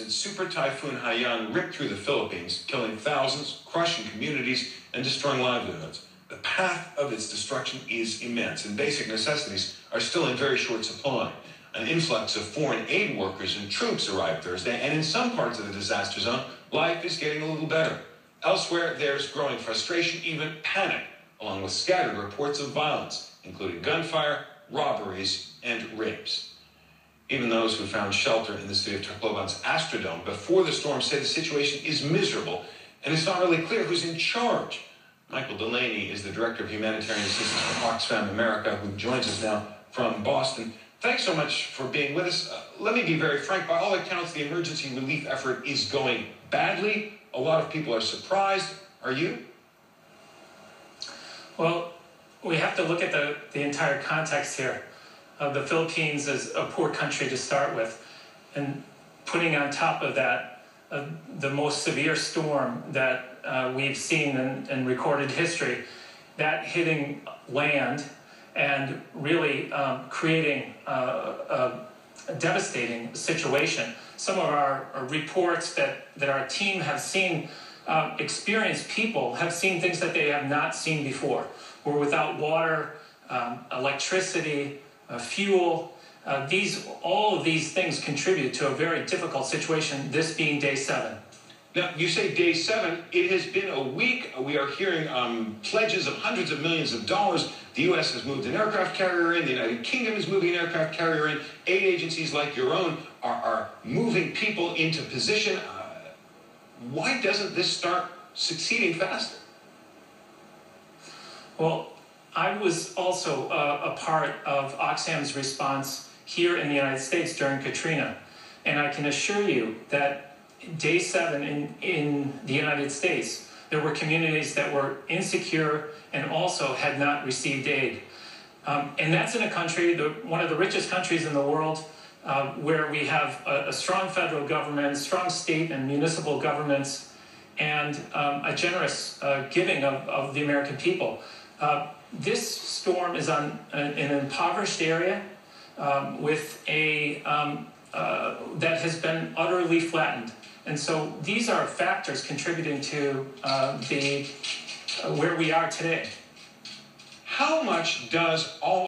since Super Typhoon Haiyan ripped through the Philippines, killing thousands, crushing communities, and destroying livelihoods. The path of its destruction is immense, and basic necessities are still in very short supply. An influx of foreign aid workers and troops arrived Thursday, and in some parts of the disaster zone, life is getting a little better. Elsewhere, there's growing frustration, even panic, along with scattered reports of violence, including gunfire, robberies, and rapes. Even those who found shelter in the city of Tacloban's Astrodome before the storm say the situation is miserable and it's not really clear who's in charge. Michael Delaney is the Director of Humanitarian Assistance for Oxfam America, who joins us now from Boston. Thanks so much for being with us. Uh, let me be very frank. By all accounts, the emergency relief effort is going badly. A lot of people are surprised. Are you? Well, we have to look at the, the entire context here. Uh, the Philippines is a poor country to start with, and putting on top of that uh, the most severe storm that uh, we've seen in, in, recorded history, that hitting land and really um, creating a, a, devastating situation. Some of our, our, reports that, that our team have seen, um, experienced people have seen things that they have not seen before. We're without water, um, electricity, uh, fuel. Uh, these, all of these things contribute to a very difficult situation, this being day seven. Now, you say day seven. It has been a week. We are hearing um, pledges of hundreds of millions of dollars. The U.S. has moved an aircraft carrier in. The United Kingdom is moving an aircraft carrier in. Aid agencies like your own are, are moving people into position. Uh, why doesn't this start succeeding faster? Well, I was also uh, a part of Oxfam's response here in the United States during Katrina. And I can assure you that day seven in, in the United States, there were communities that were insecure and also had not received aid. Um, and that's in a country, the, one of the richest countries in the world, uh, where we have a, a, strong federal government, strong state and municipal governments, and um, a generous uh, giving of, of the American people. Uh, this storm is on an, an impoverished area um, with a um, uh, that has been utterly flattened, and so these are factors contributing to uh, the uh, where we are today. How much does all